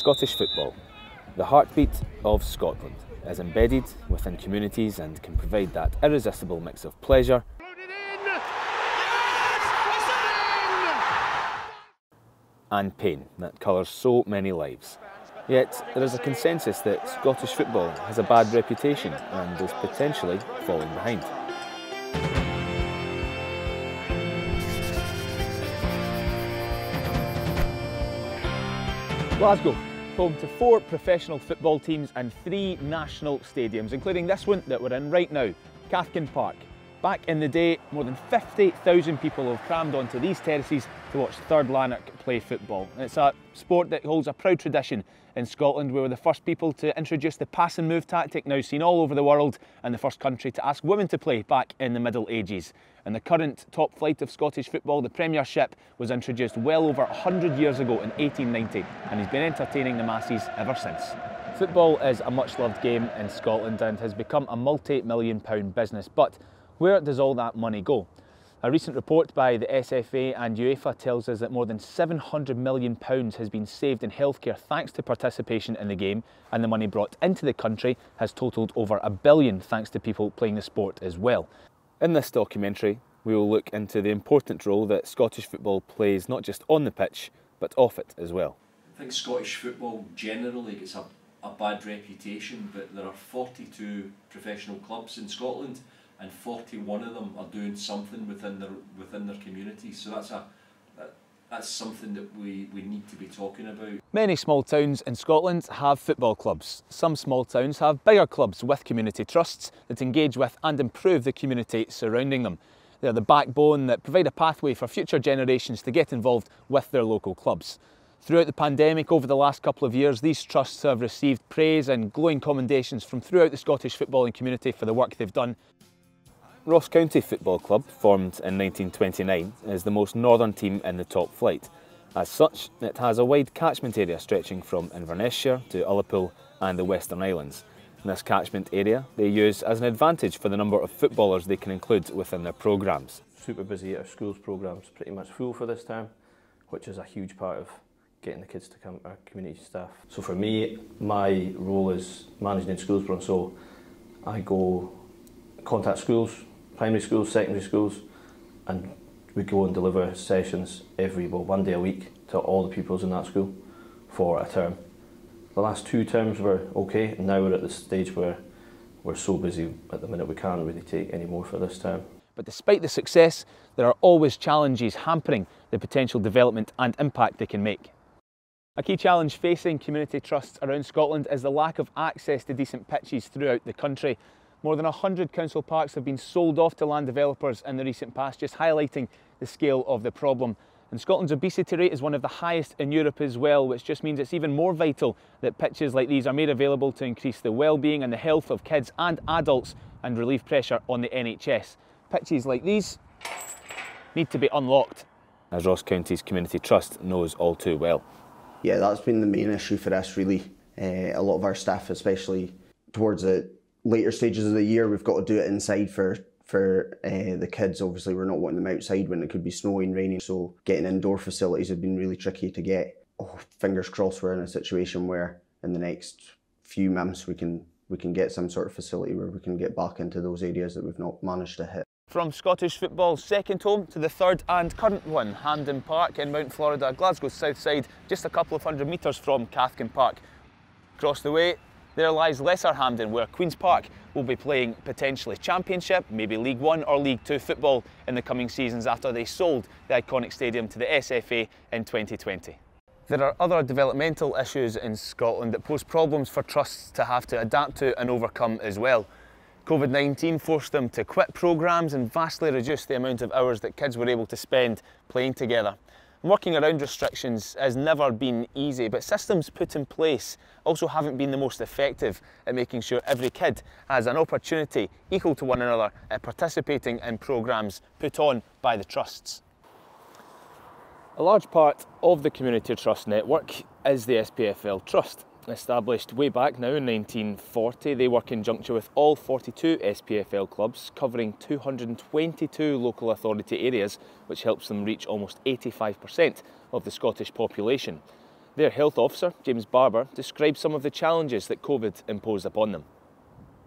Scottish football, the heartbeat of Scotland, is embedded within communities and can provide that irresistible mix of pleasure and pain that colours so many lives. Yet there is a consensus that Scottish football has a bad reputation and is potentially falling behind. Glasgow, home to four professional football teams and three national stadiums, including this one that we're in right now, Cathkin Park. Back in the day, more than 50,000 people have crammed onto these terraces to watch Third Lanark play football. It's a sport that holds a proud tradition in Scotland. We were the first people to introduce the pass and move tactic, now seen all over the world, and the first country to ask women to play back in the Middle Ages. And the current top flight of Scottish football, the Premiership, was introduced well over 100 years ago in 1890, and has been entertaining the masses ever since. Football is a much loved game in Scotland and has become a multi million pound business, but where does all that money go? A recent report by the SFA and UEFA tells us that more than £700 million has been saved in healthcare thanks to participation in the game, and the money brought into the country has totalled over a billion thanks to people playing the sport as well. In this documentary, we will look into the important role that Scottish football plays not just on the pitch, but off it as well. I think Scottish football generally gets a, a bad reputation, but there are 42 professional clubs in Scotland and 41 of them are doing something within their within their community. So that's a that, that's something that we, we need to be talking about. Many small towns in Scotland have football clubs. Some small towns have bigger clubs with community trusts that engage with and improve the community surrounding them. They're the backbone that provide a pathway for future generations to get involved with their local clubs. Throughout the pandemic over the last couple of years, these trusts have received praise and glowing commendations from throughout the Scottish footballing community for the work they've done Ross County Football Club, formed in 1929, is the most northern team in the top flight. As such, it has a wide catchment area stretching from Inverness-shire to Ullapool and the Western Islands. In this catchment area they use as an advantage for the number of footballers they can include within their programmes. Super busy, our schools programme's pretty much full for this term, which is a huge part of getting the kids to come, our community staff. So for me, my role is managing schools program, so I go contact schools, primary schools, secondary schools, and we go and deliver sessions every, well, one day a week to all the pupils in that school for a term. The last two terms were okay, and now we're at the stage where we're so busy at the minute we can't really take any more for this term. But despite the success, there are always challenges hampering the potential development and impact they can make. A key challenge facing community trusts around Scotland is the lack of access to decent pitches throughout the country. More than 100 council parks have been sold off to land developers in the recent past, just highlighting the scale of the problem. And Scotland's obesity rate is one of the highest in Europe as well, which just means it's even more vital that pitches like these are made available to increase the well-being and the health of kids and adults and relieve pressure on the NHS. Pitches like these need to be unlocked. As Ross County's Community Trust knows all too well. Yeah, that's been the main issue for us really. Uh, a lot of our staff, especially towards the later stages of the year, we've got to do it inside for for uh, the kids. Obviously, we're not wanting them outside when it could be snowing, raining. So getting indoor facilities have been really tricky to get. Oh, fingers crossed, we're in a situation where in the next few months we can we can get some sort of facility where we can get back into those areas that we've not managed to hit. From Scottish football's second home to the third and current one, Hampden Park in Mount Florida, Glasgow's south side, just a couple of hundred metres from Cathkin Park. Across the way, there lies Lesser Hampden, where Queen's Park will be playing potentially Championship, maybe League One or League Two football in the coming seasons after they sold the iconic stadium to the SFA in 2020. There are other developmental issues in Scotland that pose problems for trusts to have to adapt to and overcome as well. COVID-19 forced them to quit programmes and vastly reduce the amount of hours that kids were able to spend playing together. Working around restrictions has never been easy, but systems put in place also haven't been the most effective at making sure every kid has an opportunity equal to one another at participating in programmes put on by the trusts. A large part of the Community Trust network is the SPFL Trust. Established way back now in 1940, they work in conjunction with all 42 SPFL clubs, covering 222 local authority areas, which helps them reach almost 85% of the Scottish population. Their health officer, James Barber, described some of the challenges that COVID imposed upon them.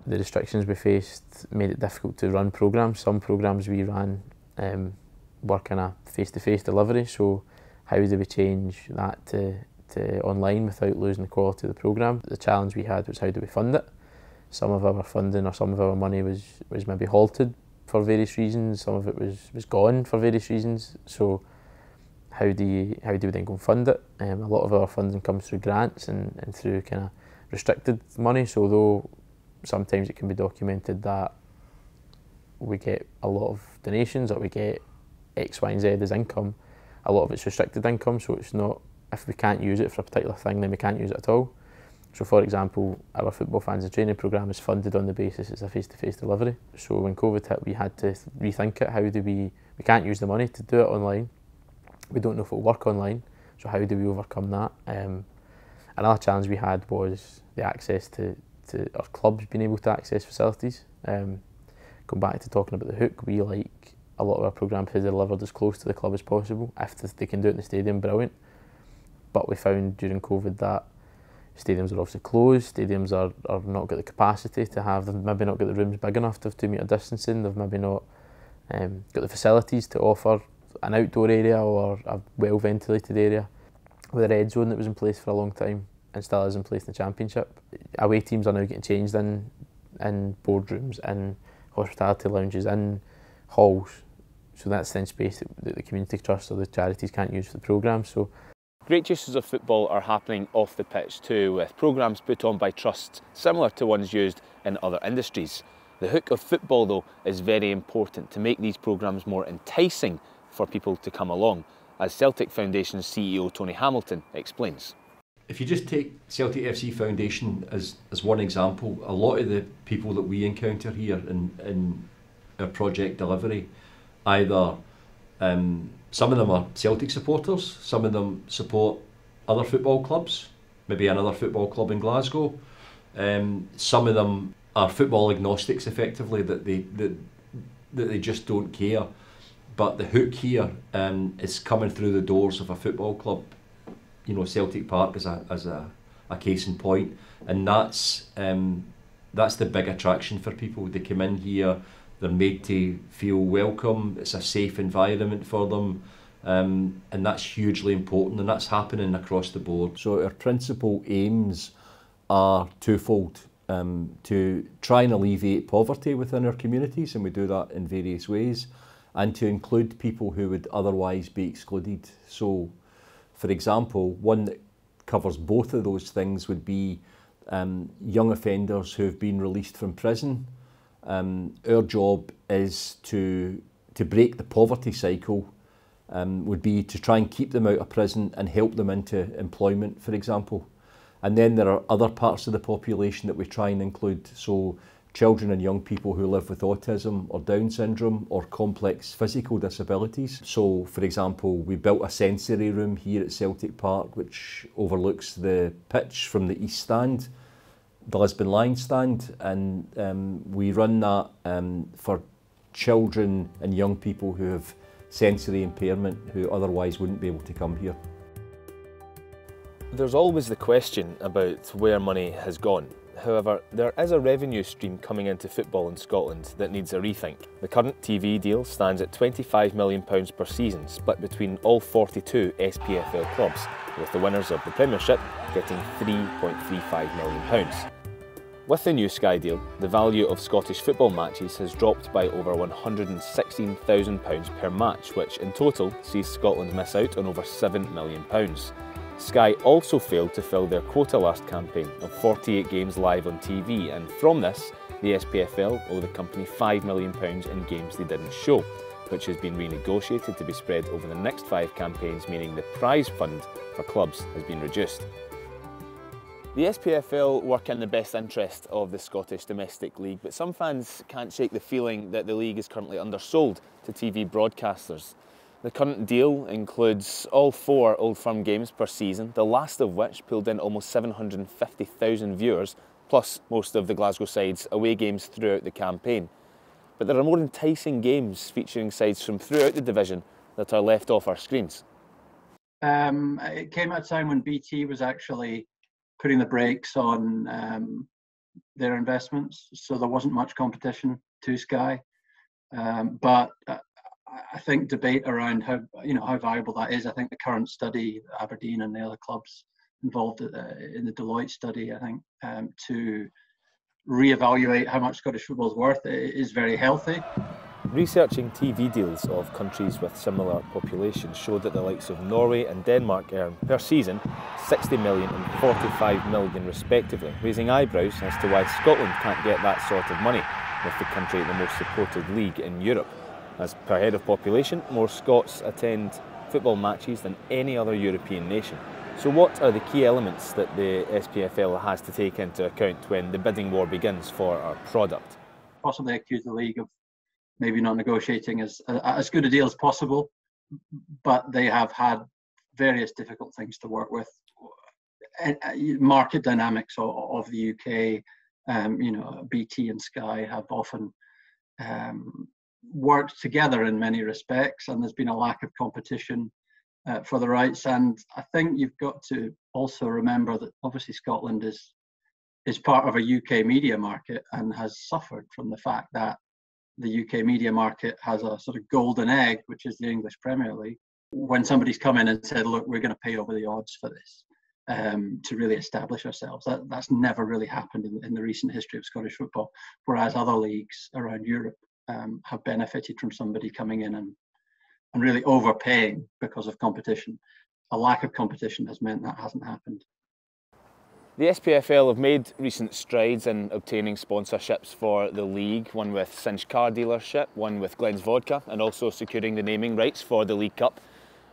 The restrictions we faced made it difficult to run programmes. Some programmes we ran um, were kind of face-to-face delivery, so how do we change that to, to online without losing the quality of the programme? The challenge we had was how do we fund it? Some of our funding or some of our money was, was maybe halted for various reasons, some of it was, was gone for various reasons, so how do you how do we then go and fund it? Um, a lot of our funding comes through grants and, and through kind of restricted money. So though sometimes it can be documented that we get a lot of donations or we get X, Y, and Z as income, a lot of it's restricted income. So it's not if we can't use it for a particular thing, then we can't use it at all. So, for example, our football fans and training programme is funded on the basis it's a face-to-face delivery. So when COVID hit, we had to rethink it. How do we? We can't use the money to do it online we don't know if it'll work online, so how do we overcome that? Um, another challenge we had was the access to, to our clubs being able to access facilities. Um, going back to talking about the hook, we like a lot of our programme to be delivered as close to the club as possible. If they can do it in the stadium, brilliant. But we found during COVID that stadiums are obviously closed, stadiums are, are not got the capacity to have, they've maybe not got the rooms big enough to have two metre distancing, they've maybe not um, got the facilities to offer an outdoor area or a well ventilated area with a red zone that was in place for a long time and still is in place in the championship. Away teams are now getting changed in in boardrooms, in hospitality lounges, in halls. So that's then space that the community trust or the charities can't use for the programme. So Great uses of football are happening off the pitch too, with programmes put on by trusts similar to ones used in other industries. The hook of football, though, is very important to make these programmes more enticing for people to come along, as Celtic Foundation's CEO Tony Hamilton explains. If you just take Celtic FC Foundation as, as one example, a lot of the people that we encounter here in, in our project delivery, either um, some of them are Celtic supporters, some of them support other football clubs, maybe another football club in Glasgow. Um, some of them are football agnostics, effectively that they that, that they just don't care but the hook here um, is coming through the doors of a football club. You know, Celtic Park is a as a, a case in point, and that's um, that's the big attraction for people. They come in here, they're made to feel welcome. It's a safe environment for them. Um, and that's hugely important, and that's happening across the board. So, our principal aims are twofold um, to try and alleviate poverty within our communities, and we do that in various ways and to include people who would otherwise be excluded. So, for example, one that covers both of those things would be um, young offenders who have been released from prison. Um, our job is to to break the poverty cycle. Um, would be to try and keep them out of prison and help them into employment, for example. And then there are other parts of the population that we try and include. So children and young people who live with autism or Down syndrome or complex physical disabilities. So, for example, we built a sensory room here at Celtic Park which overlooks the pitch from the east stand, the Lisbon Lions stand, and um, we run that um, for children and young people who have sensory impairment who otherwise wouldn't be able to come here. There's always the question about where money has gone. However, there is a revenue stream coming into football in Scotland that needs a rethink. The current TV deal stands at £25 million per season, split between all 42 SPFL clubs, with the winners of the Premiership getting £3.35 million. With the new Sky deal, the value of Scottish football matches has dropped by over £116,000 per match, which in total sees Scotland miss out on over £7 million. Sky also failed to fill their quota last campaign of 48 games live on TV, and from this, the SPFL owe the company £5 million in games they didn't show, which has been renegotiated to be spread over the next five campaigns, meaning the prize fund for clubs has been reduced. The SPFL work in the best interest of the Scottish Domestic League, but some fans can't shake the feeling that the league is currently undersold to TV broadcasters. The current deal includes all four Old Firm games per season, the last of which pulled in almost 750,000 viewers, plus most of the Glasgow side's away games throughout the campaign. But there are more enticing games featuring sides from throughout the division that are left off our screens. Um, it came at a time when BT was actually putting the brakes on um, their investments, so there wasn't much competition to Sky. Um, but uh, I think debate around how you know how viable that is. I think the current study, Aberdeen and the other clubs involved uh, in the Deloitte study, I think um, to reevaluate how much Scottish football is worth is very healthy. Researching TV deals of countries with similar populations showed that the likes of Norway and Denmark earn per season 60 million and 45 million respectively, raising eyebrows as to why Scotland can't get that sort of money with the country the most supported league in Europe. As per head of population, more Scots attend football matches than any other European nation. So what are the key elements that the SPFL has to take into account when the bidding war begins for our product? Possibly accuse the league of maybe not negotiating as as good a deal as possible, but they have had various difficult things to work with. Market dynamics of, the UK, um, you know, BT and Sky have often um, worked together in many respects, and there's been a lack of competition uh, for the rights. And I think you've got to also remember that obviously Scotland is is part of a UK media market and has suffered from the fact that the UK media market has a sort of golden egg, which is the English Premier League. When somebody's come in and said, "Look, we're going to pay over the odds for this," um, to really establish ourselves. That, that's never really happened in, in, the recent history of Scottish football, whereas other leagues around Europe um, have benefited from somebody coming in and, and really overpaying because of competition. A lack of competition has meant that hasn't happened. The SPFL have made recent strides in obtaining sponsorships for the league, one with Cinch car dealership, one with Glens Vodka, and also securing the naming rights for the League Cup.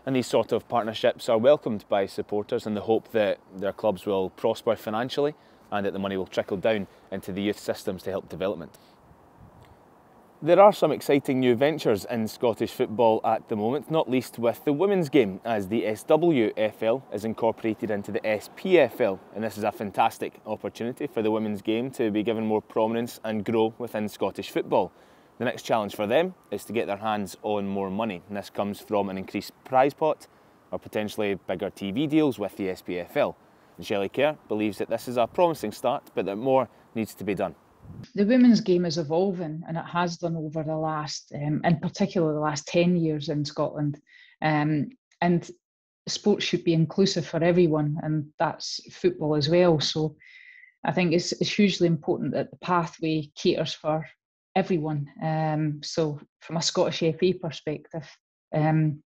And these sort of partnerships are welcomed by supporters in the hope that their clubs will prosper financially and that the money will trickle down into the youth systems to help development. There are some exciting new ventures in Scottish football at the moment, not least with the women's game, as the SWFL is incorporated into the SPFL, and this is a fantastic opportunity for the women's game to be given more prominence and grow within Scottish football. The next challenge for them is to get their hands on more money, and this comes from an increased prize pot or potentially bigger TV deals with the SPFL. And Shelley Kerr believes that this is a promising start, but that more needs to be done the women's game is evolving and it has done over the last, um, in particular, the last 10 years in Scotland. Um, and sports should be inclusive for everyone, and that's football as well. So I think it's, it's hugely important that the pathway caters for everyone. Um, so, from a Scottish FA perspective, um,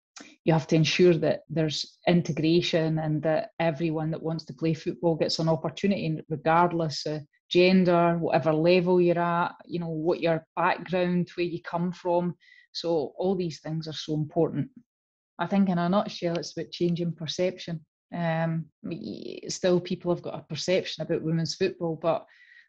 you have to ensure that there's integration and that everyone that wants to play football gets an opportunity, regardless of gender, whatever level you're at, you know, what your background, where you come from. So all these things are so important. I think in a nutshell, it's about changing perception. Um, still, people have got a perception about women's football, but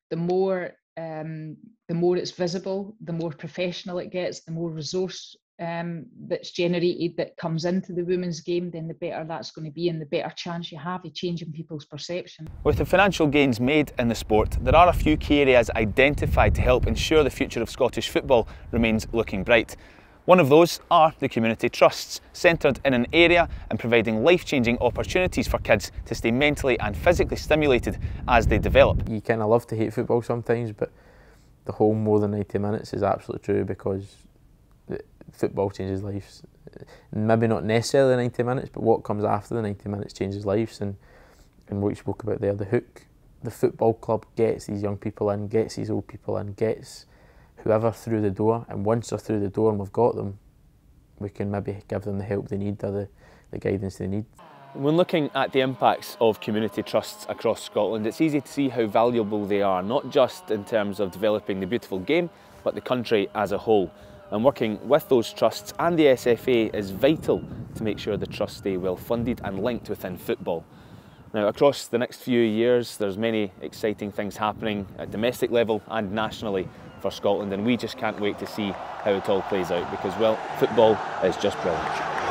the more um, the more it's visible, the more professional it gets, the more resource um, that's generated that comes into the women's game, then the better that's going to be and the better chance you have of changing people's perception. With the financial gains made in the sport, there are a few key areas identified to help ensure the future of Scottish football remains looking bright. One of those are the community trusts, centred in an area and providing life changing opportunities for kids to stay mentally and physically stimulated as they develop. You kind of love to hate football sometimes, but the whole more than 90 minutes is absolutely true because football changes lives. Maybe not necessarily 90 minutes, but what comes after the 90 minutes changes lives. And, and what you spoke about there, the hook, the football club gets these young people in, gets these old people in, gets whoever through the door. And once they're through the door and we've got them, we can maybe give them the help they need or the, the guidance they need. When looking at the impacts of community trusts across Scotland, it's easy to see how valuable they are, not just in terms of developing the beautiful game, but the country as a whole and working with those trusts and the SFA is vital to make sure the trusts stay well funded and linked within football. Now across the next few years there's many exciting things happening at domestic level and nationally for Scotland and we just can't wait to see how it all plays out because well football is just brilliant.